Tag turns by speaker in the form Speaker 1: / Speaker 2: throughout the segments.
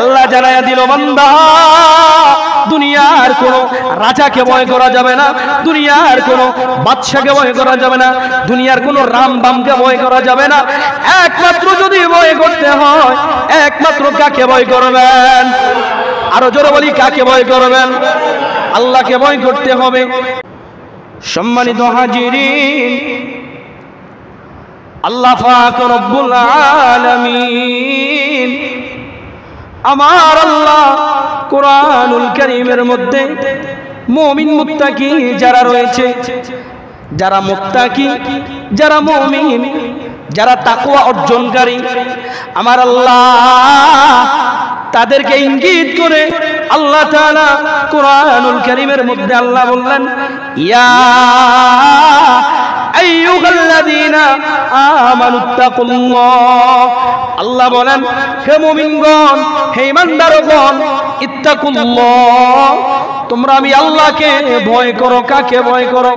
Speaker 1: আল্লাহ জানাইয়া দিল, বান্দা, দুনিয়ার কোন রাজাকে ভয় করা যাবে না, দুনিয়ার কোন বাদশাকে ভয় করা যাবে না, দুনিয়ার কোন রাম বামকে ভয় করা যাবে না। একমাত্র যদি ভয় করতে হয়, একমাত্র কাকে ভয় করবেন? আরও জোরে বলি, কাকে ভয় করবেন? আল্লাহকে ভয় করতে হবে। সম্মানিত হাজিরিন, আল্লাহ পাক রব্বুল আলামিন আমার আল্লাহ কোরআনুল করিমের মধ্যে মুমিন মুত্তাকি যারা রয়েছে, যারা মুত্তাকি, যারা মুমিন, যারা তাকওয়া অর্জনকারী, আমার আল্লাহ তাদেরকে ইঙ্গিত করে আল্লাহ কোরআনুল করিমের মধ্যে আল্লাহ বললেন, ইয়া আইয়ুহাল্লাযীনা আমানুত্তাকুল্লাহ। আল্লাহ বলেন, হে মুমিনগণ, হে ইমানদারগণ, ইত্তাকুল্লাহ। তোমরা আমি আল্লাহকে ভয় করো, কাকে ভয় করো?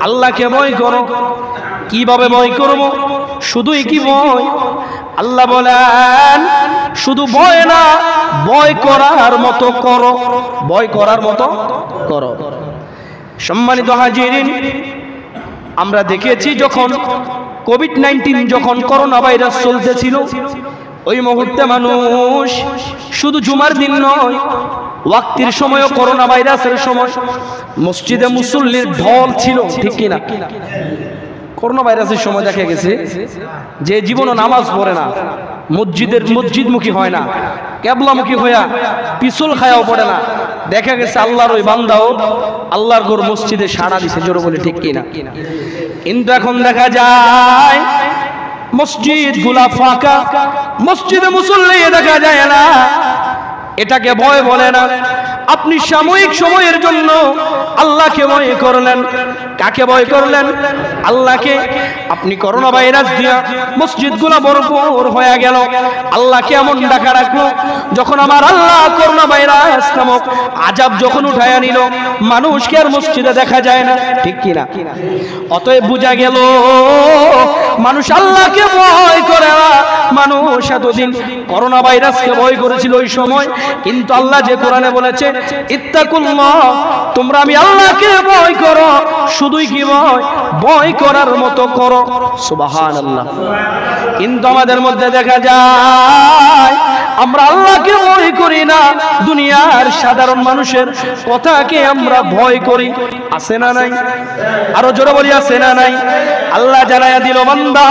Speaker 1: আল্লাহকে ভয় করো। কীভাবে ভয় করব? শুধুই কি ভয়? আল্লাহ বলেন, শুধু ভয় না, ভয় করার মতো করো। ভয় করার মতো করো। সম্মানিত হাজিরিন আমরা দেখেছি যখন কোভিড নাইন্টিন যখন করোনা ভাইরাস চলতেছিল, ওই মুহূর্তে মানুষ শুধু জুমার দিন নয়, ওয়াক্তির সময়ও করোনা ভাইরাসের সময় মসজিদে মুসল্লির ঢল ছিল, ঠিক কিনা? করোনা ভাইরাসের সময় দেখা গেছে যে জীবনও নামাজ পড়ে না। মসজিদের মসজিদমুখী হয় না ক্যাবলামুখী হইয়া পিছল খায়াও পড়ে না। দেখা গেছে আল্লাহর ওই বান্দাও আল্লাহর গোর মসজিদে সাড়া দিছে, জোর বলে ঠিক কিনা। কিন্তু এখন দেখা যায়, মসজিদগুলা ফাঁকা, মসজিদে মুসল্লি দেখা যায় না। এটাকে ভয় বলে না। আপনি সাময়িক সময়ের জন্য আল্লাহকে ভয় করলেন। কাকে ভয় করলেন? আল্লাহকে। আপনি করোনা ভাইরাস দিয়া মসজিদ মসজিদগুলো বরফর হয়ে গেল। আল্লাহকে এমন ডাকা রাখল, যখন আমার আল্লাহ করোনা ভাইরাস নামক আজাব যখন উঠায়া নিল মানুষকে আর মসজিদে দেখা যায় না? ঠিক কিনা? অতএব বোঝা গেল, মানুষ আল্লাহকে ভয় করে মানুষ এতদিন করোনা ভাইরাসকে ভয় করেছিল ওই সময়। কিন্তু আল্লাহ যে কোরআনে বলেছে, ইত্তাকুল্লাহ, তোমরা আমি আল্লাহকে ভয় করো। শুধুই কি ভয়? ভয় করার মতো করো। সুবাহান কিন্তু আমাদের মধ্যে দেখা যায় আমরা আল্লাহকে ভয় করি না। দুনিয়ার সাধারণ মানুষের কথাকে আমরা ভয় করি। আছে না নাই? আরও জোরে বলি, আছে না নাই? আল্লাহ জানাইয়া দিল, বান্দা,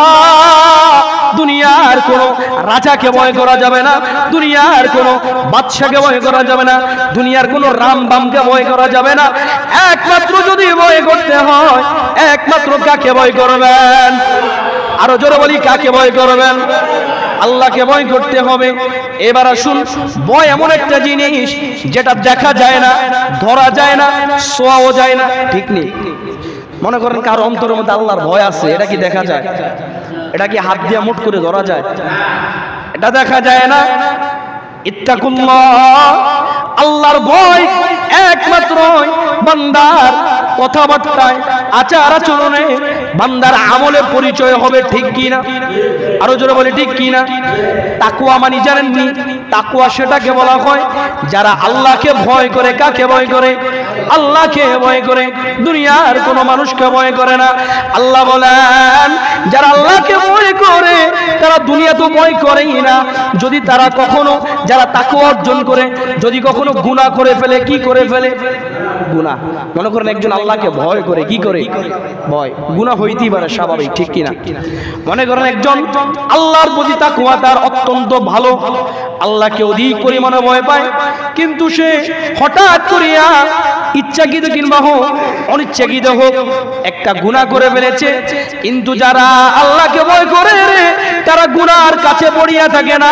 Speaker 1: দুনিয়ার কোন রাজাকে ভয় করা যাবে না। দুনিয়ার কোন বাদশাকে ভয় করা যাবে না। দুনিয়ার কোন রাম বামকে ভয় করা যাবে না। একমাত্র যদি ভয় করতে হয়, একমাত্র কাকে ভয় করবেন? আরও জোরে বলি, কাকে ভয় করবেন? আল্লাহকে ভয় করতে হবে। এবার আসুন, ভয় এমন একটা জিনিস যেটা দেখা যায় না, ধরা যায় না, শোয়াও যায় না, ঠিক নেই। মনে করেন কারও অন্তরের মধ্যে আল্লাহর ভয় আছে, এটা কি দেখা যায়? এটা কি হাত দিয়ে মুট করে ধরা যায়? এটা দেখা যায় না। ইত্তাকুল্লাহ, আল্লাহর ভয় একমাত্র বান্দার কথাবার্তায় আচার আচরণে বান্দার আমলের পরিচয় হবে ঠিক কিনা? আরও জোরে বলে, ঠিক কিনা? তাকুয়া মানি জানেননি? তাকুয়া সেটাকে বলা হয় যারা আল্লাহকে ভয় করে, কাকে ভয় করে? আল্লাহকে ভয় করে, দুনিয়ার কোনো মানুষকে ভয় করে না। আল্লাহ বলেন, যারা আল্লাহকে ভয় করে, তারা দুনিয়া তো ভয় করেই না। যদি তারা কখনো, যারা তাকুয়া অর্জন করে, যদি কখনো গুনাহ করে ফেলে, কি করে ফেলে? গুনাহ। মনে করেন একজন আল্লাহকে ভয় করে, কি করে? ভয়। গুনাহ হইতেই পারে, স্বাভাবিক, ঠিক কিনা? মনে করেন একজন আল্লাহর প্রতি তাকুয়া তার অত্যন্ত ভালো। আল্লাহকে অধিক পরিমাণে ভয় পায়। কিন্তু সে হঠাৎ করিয়া ইচ্ছাকৃত কিংবা হোক, অনিচ্ছাকৃত হোক, একটা গুনাহ করে ফেলেছে। কিন্তু যারা আল্লাহকে ভয় করে তারা গুনার কাছে পড়িয়া থাকে না।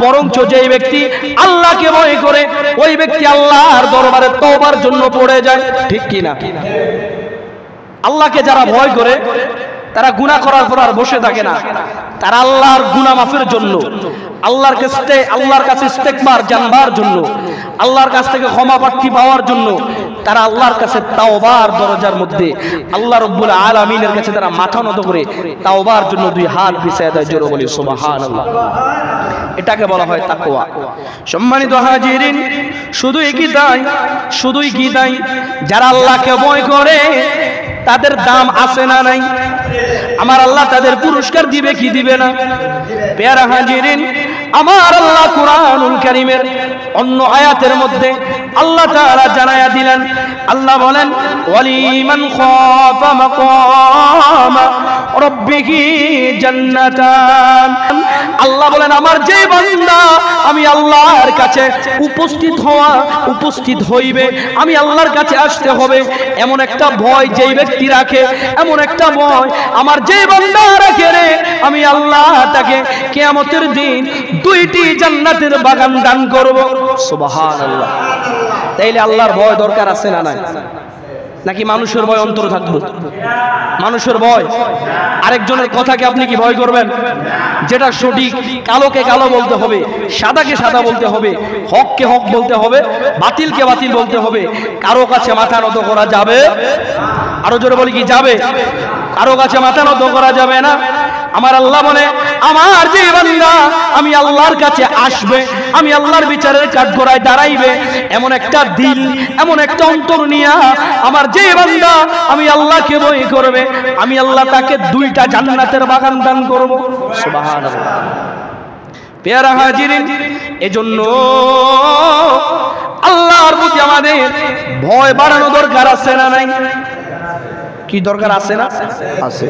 Speaker 1: বরঞ্চ যেই ব্যক্তি আল্লাহকে ভয় করে, ওই ব্যক্তি আল্লাহর দরবারে তওবার জন্য পড়ে যায়। ঠিক কিনা? আল্লাহকে যারা ভয় করে, তারা গুনাহ করার পর আর বসে থাকে না। তারা আল্লাহর গুনাহ মাফের জন্য, আল্লাহর কাছে আল্লাহর কাছে ইস্তেকবার জানবার জন্য, আল্লাহর কাছ থেকে ক্ষমা প্রার্থী পাওয়ার জন্য তারা আল্লাহর কাছে তাওবার দরজার মধ্যে আল্লাহ রব্বুল আলামিনের কাছে তারা মাথা নত করে তাওবার জন্য দুই হাত বিছায় দেয়, জোরে বলি, সুবহানাল্লাহ। এটাকে বলা হয় তাকওয়া। সম্মানিত হাজিরিন, শুধুই কি তাই? শুধুই কি তাই? যারা আল্লাহকে ভয় করে তাদের দাম আছে না নাই? আমার আল্লাহ তাদের পুরস্কার দিবে কি দিবে না? পেয়ারা হাজিরিন, আমার আল্লাহ কুরআনুল কারীমের অন্য আয়াতের মধ্যে আল্লাহ তাআলা জানায়া দিলেন, আল্লাহ বলেন, ওয়ালিমান খাফা মাকাম আল্লাহ বলেন, আমার যে বান্দা, আমি আল্লাহর কাছে উপস্থিত হওয়া উপস্থিত হইবে। আমি আল্লাহর কাছে আসতে হবে। এমন একটা ভয় যেই ব্যক্তি রাখে, এমন একটা ভয় আমার যে বান্দা রাখে রে, আমি আল্লাহ তাকে কিয়ামতের দিন দুইটি জান্নাতের বাগান দান করব। সুবহানাল্লাহ। তাইলে আল্লাহর ভয় দরকার আছে না নাই? নাকি মানুষের ভয় অন্তর থাকব মানুষের ভয়। আরেকজনের কথাকে আপনি কি ভয় করবেন? যেটা সঠিক, কালোকে কালো বলতে হবে, সাদাকে সাদা বলতে হবে, হককে হক বলতে হবে, বাতিলকে বাতিল বলতে হবে। কারও কাছে মাথা নত করা যাবে? আরও জোরে বলি কি যাবে? কারও কাছে মাথা নত করা যাবে না? আমার আল্লাহ বলে, আমার যে বান্দা, আমি আল্লাহর কাছে আসবে, আমি আল্লাহর বিচারের কাঠগড়ায় দাঁড়াইবে, এমন একটা দিল, এমন একটা অন্তর নিয়া আমার যে বান্দা, আমি আল্লাহকে বই করবে, আমি আল্লাহ তাকে দুইটা জান্নাতের বাগান দান করব। সুবহানাল্লাহ। পেয়ারা হাজিরিন এজন্য আল্লাহর প্রতি আমাদের ভয় বাড়ানো দরকার আছে না নাই? কি দরকার আছে না? আছে।